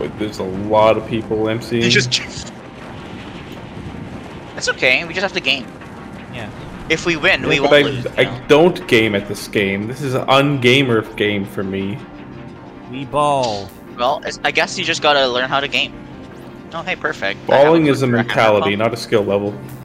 Like there's a lot of people emceeing. Just. It's okay. We just have to game. Yeah. If we win, we won't I, lose. know? don't game at this game. This is an ungamer game for me. We ball. Well, I guess you just gotta learn how to game. Oh, hey, perfect. Balling is a mentality, not a skill level.